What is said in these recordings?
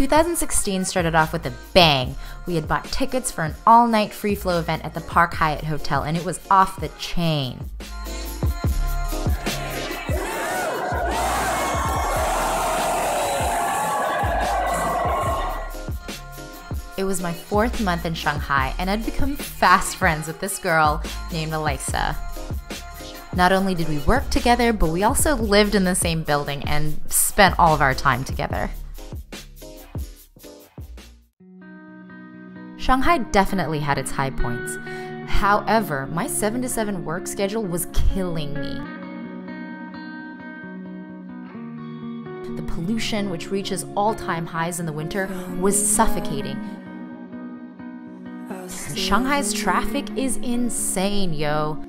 2016 started off with a bang. We had bought tickets for an all night free flow event at the Park Hyatt Hotel, and it was off the chain. It was my fourth month in Shanghai, and I'd become fast friends with this girl named Elisa. Not only did we work together, but we also lived in the same building and spent all of our time together. Shanghai definitely had its high points. However, my 7 to 7 work schedule was killing me. The pollution, which reaches all time highs in the winter, was suffocating. Shanghai's traffic is insane, yo.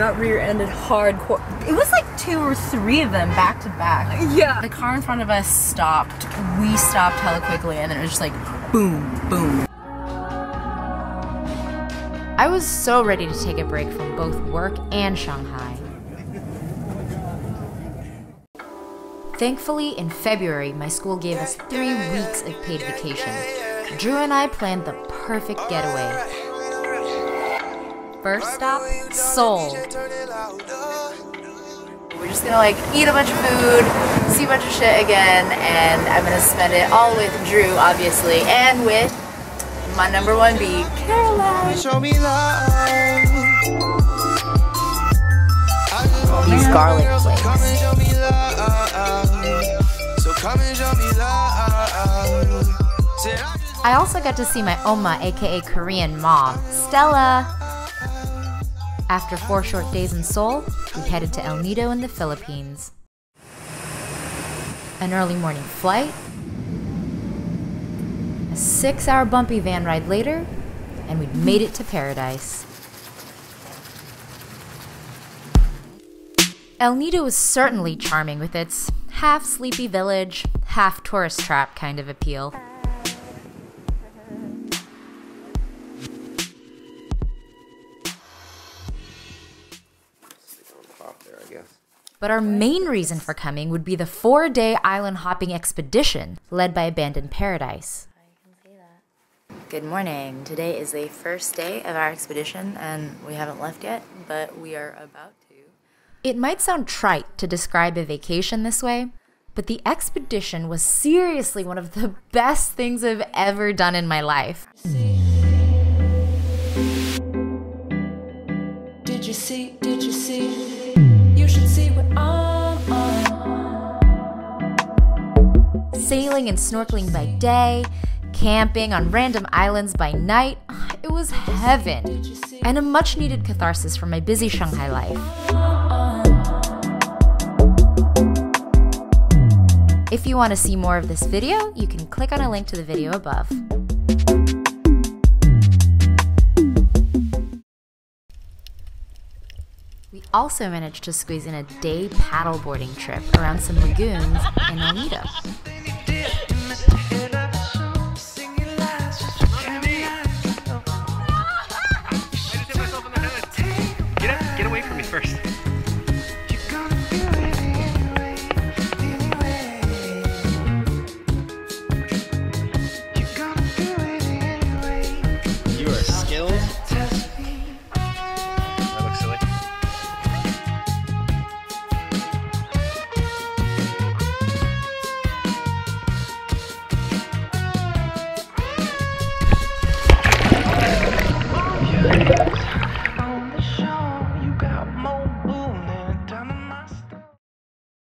Got rear-ended hardcore. It was like two or three of them back to back. Yeah. The car in front of us stopped. We stopped hella quickly, and then it was just like boom, boom. I was so ready to take a break from both work and Shanghai. Thankfully, in February, my school gave us three weeks of paid vacation. Drew and I planned the perfect getaway. First stop, Seoul. We're just gonna like eat a bunch of food, see a bunch of shit again, and I'm gonna spend it all with Drew, obviously, and with my number one B, Caroline. These garlic flakes. I also got to see my Oma, aka Korean mom, Stella. After four short days in Seoul, we headed to El Nido in the Philippines. An early morning flight, a six hour bumpy van ride later, and we'd made it to paradise. El Nido is certainly charming with its half sleepy village, half tourist trap kind of appeal. But our main reason for coming would be the four day island hopping expedition led by Abandoned Paradise. Good morning. Today is the first day of our expedition, and we haven't left yet, but we are about to. It might sound trite to describe a vacation this way, but the expedition was seriously one of the best things I've ever done in my life. Did you see? Did you see? Sailing and snorkeling by day, camping on random islands by night, it was heaven. And a much needed catharsis from my busy Shanghai life. If you want to see more of this video, you can click on a link to the video above. We also managed to squeeze in a day paddleboarding trip around some lagoons in El Nido.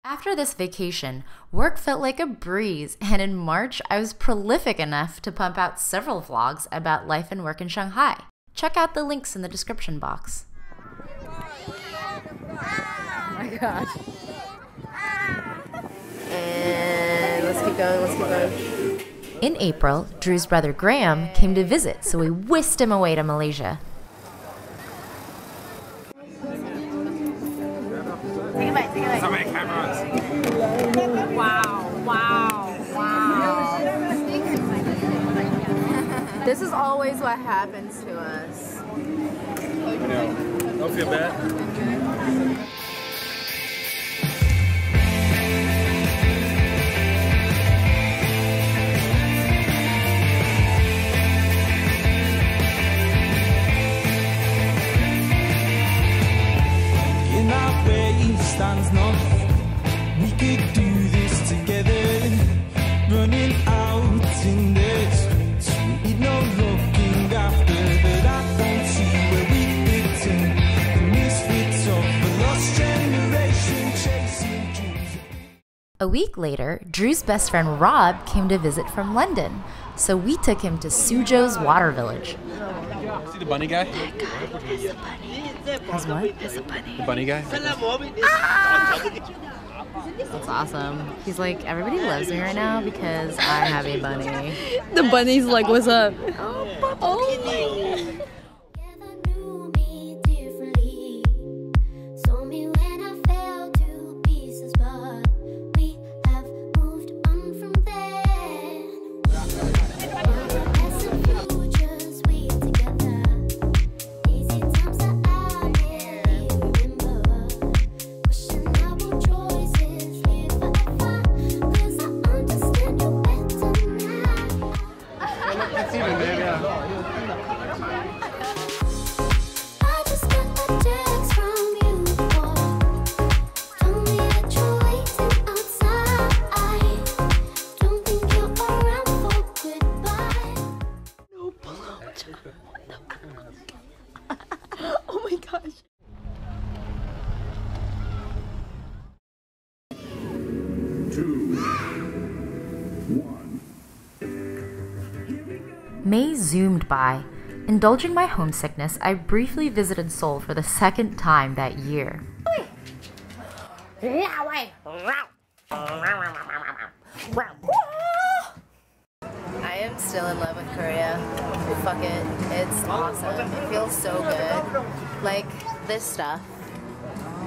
After this vacation, work felt like a breeze, and in March, I was prolific enough to pump out several vlogs about life and work in Shanghai. Check out the links in the description box. And let's keep going, let's keep going. In April, Drew's brother Graham came to visit, so we whisked him away to Malaysia. Take take many cameras? Wow, wow, wow. this is always what happens to us. No. Don't feel bad. Stands not. We could do this together, running out in the streets. We need no looking after, but I don't see where we fit in. The misfits of a lost generation chasing dreams. A week later, Drew's best friend Rob came to visit from London, so we took him to Suzhou's water village. See the bunny guy? How's what? The bunny guy? That's awesome. He's like, everybody loves me right now because I have a bunny. The bunny's like, what's up? Oh, Never May zoomed by. Indulging my homesickness, I briefly visited Seoul for the second time that year. I am still in love with Korea. Fuck it. It's awesome. It feels so good. Like this stuff.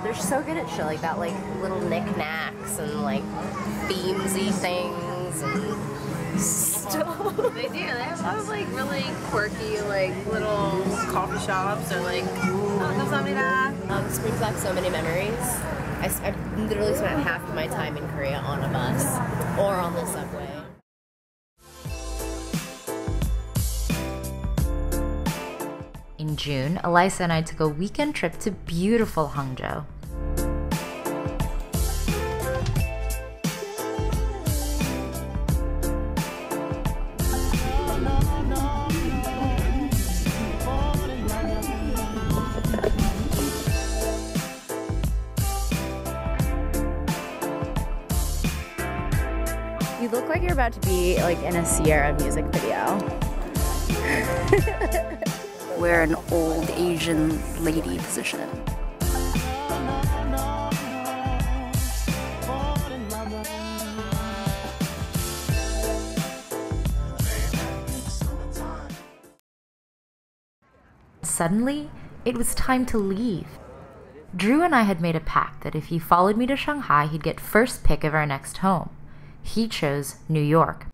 They're so good at shit like that, like little knickknacks and like themesy things and stuff. they do. They have a lot of like really quirky like little coffee shops or like oh, um, this brings back so many memories. I, I literally spent half of my time in Korea on a bus or on the subway. In June, Elisa and I took a weekend trip to beautiful Hangzhou. About to be like in a Sierra music video. We're an old Asian lady position. Suddenly, it was time to leave. Drew and I had made a pact that if he followed me to Shanghai, he'd get first pick of our next home. He chose New York.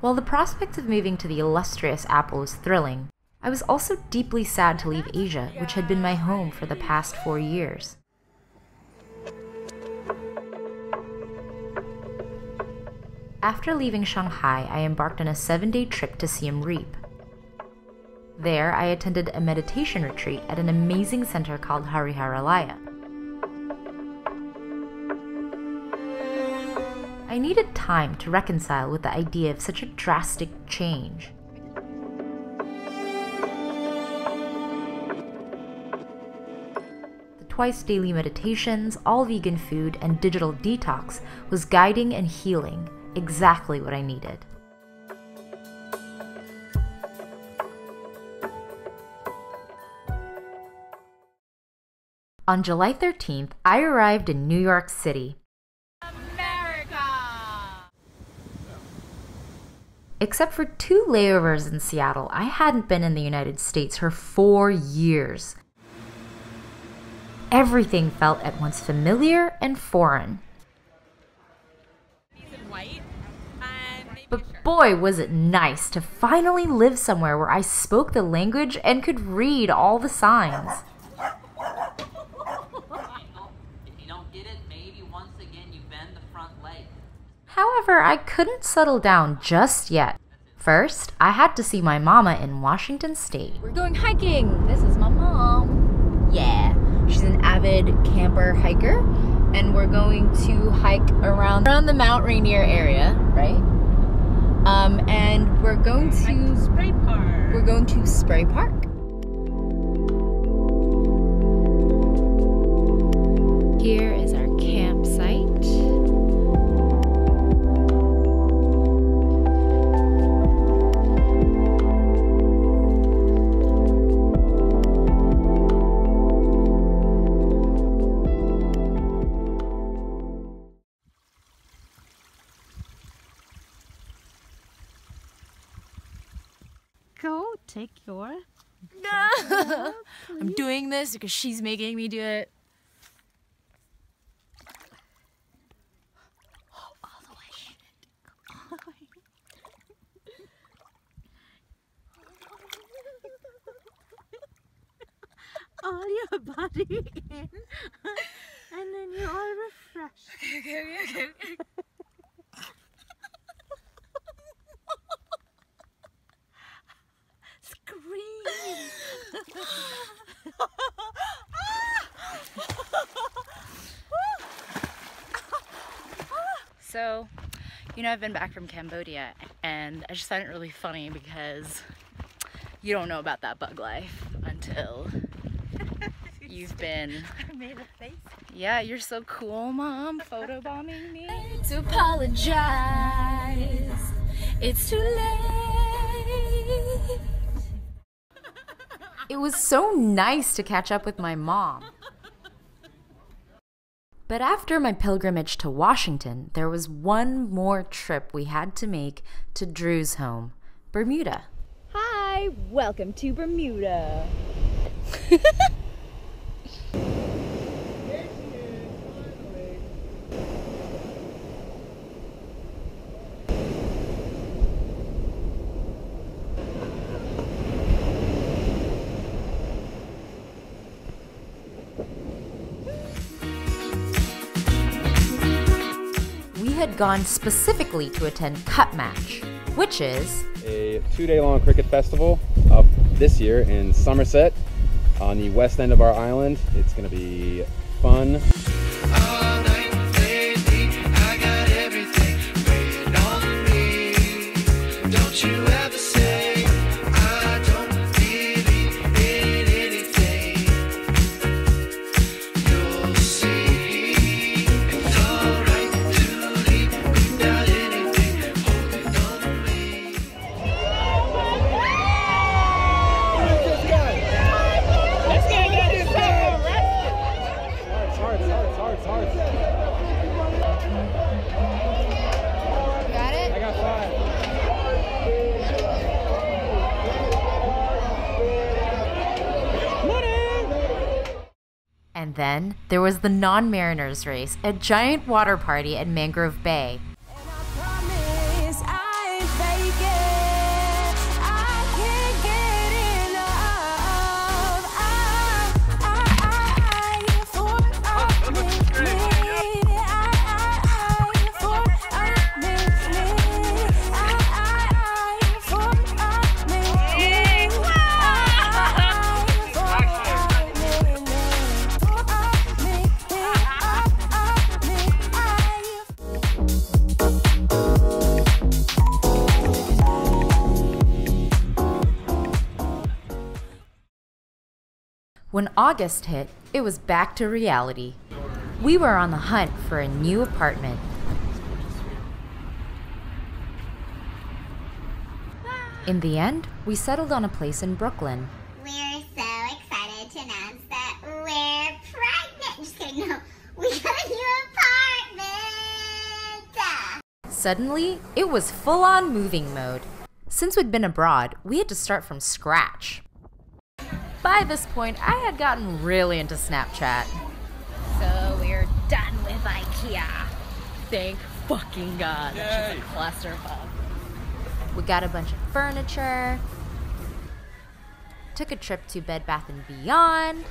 While the prospect of moving to the illustrious Apple was thrilling, I was also deeply sad to leave Asia, which had been my home for the past four years. After leaving Shanghai, I embarked on a seven day trip to Siem Reap. There, I attended a meditation retreat at an amazing center called Hariharalaya. I needed time to reconcile with the idea of such a drastic change. The twice daily meditations, all vegan food, and digital detox was guiding and healing, exactly what I needed. On July 13th, I arrived in New York City. Except for two layovers in Seattle, I hadn't been in the United States for four years. Everything felt at once familiar and foreign. But boy, was it nice to finally live somewhere where I spoke the language and could read all the signs. If you don't get it, maybe once again you bend the front leg. However, I couldn't settle down just yet. First, I had to see my mama in Washington State. We're going hiking. This is my mom. Yeah. She's an avid camper hiker, and we're going to hike around around the Mount Rainier area, right? Um, and we're going to Spray park. we're going to Spray Park. Doing this because she's making me do it. all your body in, and then you're all refreshed. Scream! So, you know, I've been back from Cambodia and I just find it really funny because you don't know about that bug life until you've been. I made a face. Yeah, you're so cool, mom. Photobombing me. To apologize, it's too late. It was so nice to catch up with my mom. But after my pilgrimage to Washington, there was one more trip we had to make to Drew's home, Bermuda. Hi, welcome to Bermuda. had gone specifically to attend Cup Match, which is A two-day-long cricket festival up this year in Somerset on the west end of our island. It's going to be fun. There was the non Mariners race, a giant water party at Mangrove Bay. When August hit, it was back to reality. We were on the hunt for a new apartment. In the end, we settled on a place in Brooklyn. We're so excited to announce that we're pregnant. Just kidding, no. We got a new apartment. Suddenly, it was full on moving mode. Since we'd been abroad, we had to start from scratch. By this point, I had gotten really into Snapchat. So we're done with IKEA. Thank fucking God. That's just a clusterfuck. We got a bunch of furniture. Took a trip to Bed Bath and Beyond.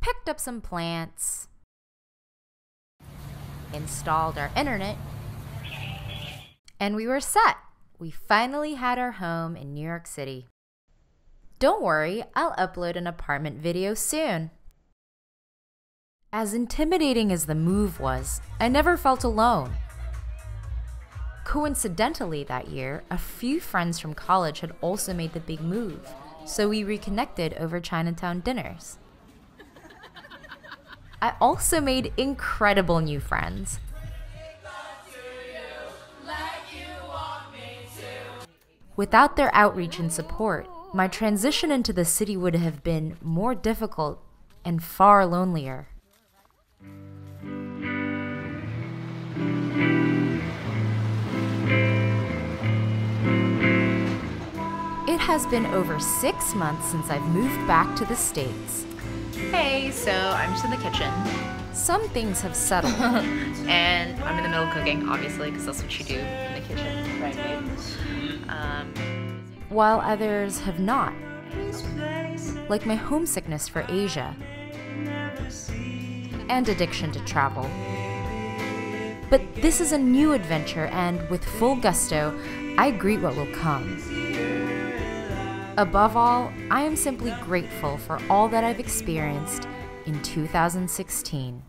Picked up some plants. Installed our internet. And we were set. we finally had our home in New York City. Don't worry, I'll upload an apartment video soon. As intimidating as the move was, I never felt alone. Coincidentally, that year, a few friends from college had also made the big move, so we reconnected over Chinatown dinners. I also made incredible new friends. Without their outreach and support, my transition into the city would have been more difficult and far lonelier. It has been over six months since I've moved back to the States. Hey, so I'm just in the kitchen, Some things have settled. and I'm in the middle of cooking, obviously, because that's what you do in the kitchen, right? Um, while others have not. Like my homesickness for Asia and addiction to travel. But this is a new adventure, and with full gusto, I greet what will come. Above all, I am simply grateful for all that I've experienced in 2016.